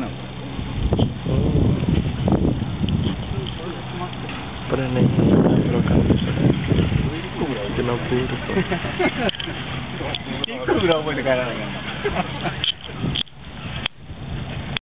não. Para nem trocar de novo, altura. Quem cobrou o olho, caralho?